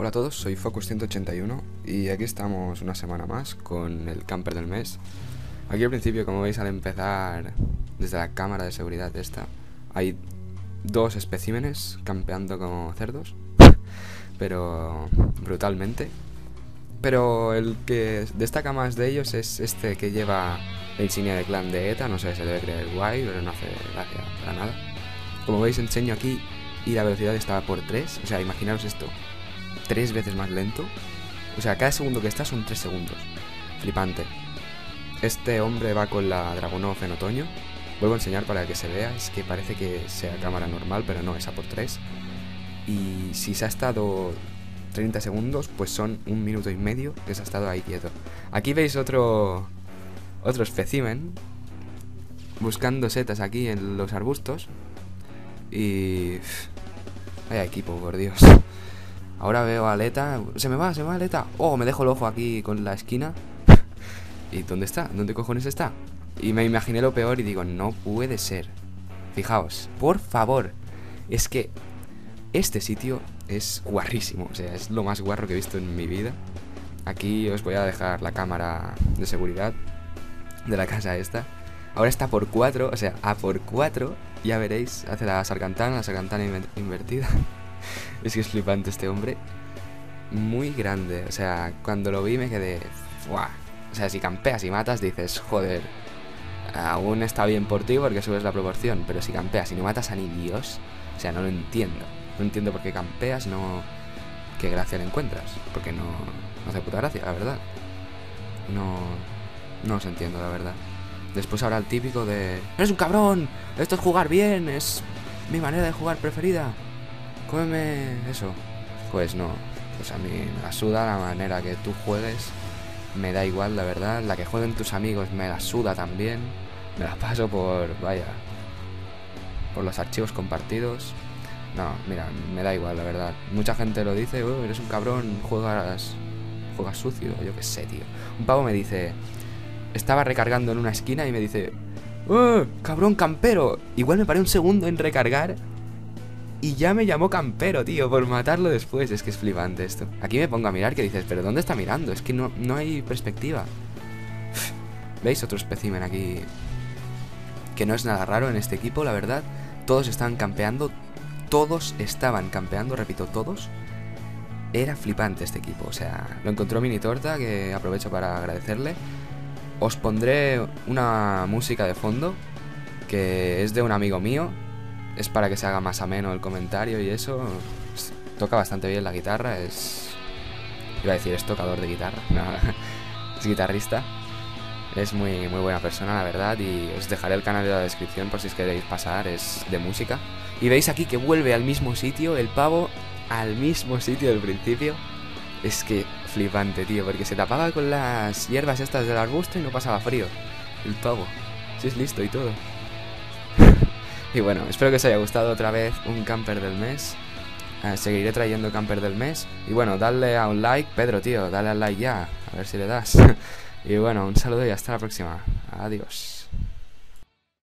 Hola a todos, soy Focus181 y aquí estamos una semana más con el camper del mes. Aquí al principio, como veis al empezar desde la cámara de seguridad esta, hay dos especímenes campeando como cerdos, pero brutalmente. Pero el que destaca más de ellos es este que lleva la insignia de clan de ETA, no sé, se debe creer guay, pero no hace gracia para nada. Como veis enseño aquí y la velocidad estaba por 3, o sea, imaginaros esto, tres veces más lento. O sea, cada segundo que está son tres segundos. Flipante. Este hombre va con la Dragunov en otoño. Vuelvo a enseñar para que se vea. Es que parece que sea cámara normal, pero no, es a por 3. Y si se ha estado 30 segundos, pues son un minuto y medio que se ha estado ahí quieto. Aquí veis otro, otro espécimen buscando setas aquí en los arbustos. Y... Vaya equipo, por Dios. Ahora veo a Aleta. Se me va, se me va Aleta. Oh, me dejo el ojo aquí con la esquina. ¿Y dónde está? ¿Dónde cojones está? Y me imaginé lo peor y digo, no puede ser. Fijaos, por favor. Es que este sitio es guarrísimo. O sea, es lo más guarro que he visto en mi vida. Aquí os voy a dejar la cámara de seguridad de la casa esta. Ahora está por 4, o sea, a por 4. Ya veréis, hace la sargantana, la sargantana invertida. es que es flipante este hombre. Muy grande. O sea, cuando lo vi me quedé. O sea, si campeas y matas, dices, joder. Aún está bien por ti porque subes la proporción. Pero si campeas y no matas a ni Dios. O sea, no lo entiendo. No entiendo por qué campeas, no. ¿Qué gracia le encuentras? Porque no. No hace puta gracia, la verdad. No. No os entiendo, la verdad. Después habrá el típico de. ¡Eres un cabrón! Esto es jugar bien, es mi manera de jugar preferida cómeme eso. Pues no, pues a mí me la suda la manera que tú juegues, me da igual, la verdad. La que jueguen tus amigos me la suda también. Me la paso por, vaya, por los archivos compartidos. No, mira, me da igual, la verdad. Mucha gente lo dice, oh, eres un cabrón, juegas, juegas sucio, yo qué sé, tío. Un pavo me dice, estaba recargando en una esquina y me dice, oh, cabrón campero. Igual me paré un segundo en recargar y ya me llamó campero, tío, por matarlo después. Es que es flipante esto. Aquí me pongo a mirar que dices, pero ¿dónde está mirando? Es que no, no hay perspectiva. ¿Veis otro espécimen aquí? Que no es nada raro en este equipo, la verdad. Todos estaban campeando. Todos estaban campeando, repito, todos. Era flipante este equipo. O sea, lo encontró Mini Torta, que aprovecho para agradecerle. Os pondré una música de fondo, que es de un amigo mío, es para que se haga más ameno el comentario y eso. Toca bastante bien la guitarra, es... Iba a decir, es tocador de guitarra, es guitarrista. Es muy, muy buena persona, la verdad, y os dejaré el canal de la descripción por si os queréis pasar, es de música. Y veis aquí que vuelve al mismo sitio, el pavo al mismo sitio del principio. Es que flipante, tío, porque se tapaba con las hierbas estas del arbusto y no pasaba frío. El pavo. Si es listo y todo. Y bueno, espero que os haya gustado otra vez un camper del mes. Eh, seguiré trayendo camper del mes. Y bueno, dale a un like, Pedro, tío, dale al like ya. A ver si le das. y bueno, un saludo y hasta la próxima. Adiós.